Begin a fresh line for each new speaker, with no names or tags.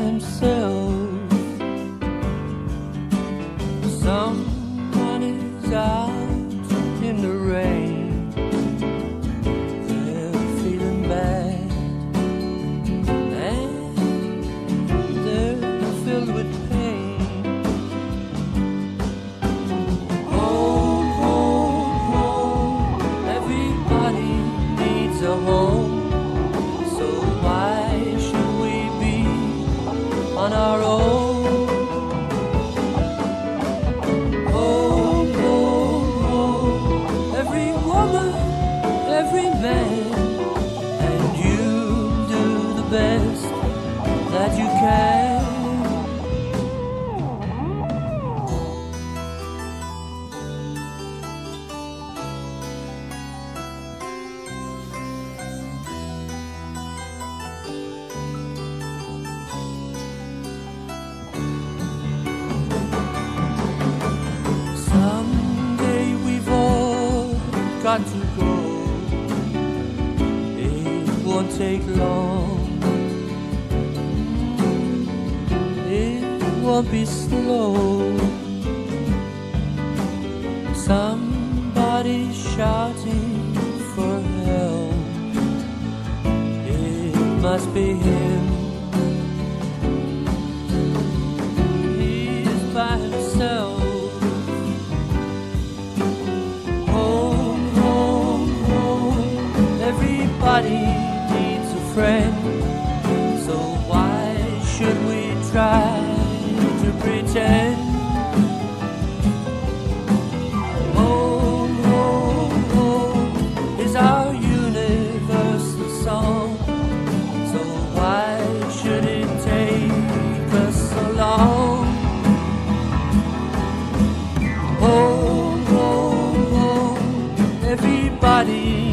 himself. It won't take long. It won't be slow. Somebody shouting for help. It must be him. body.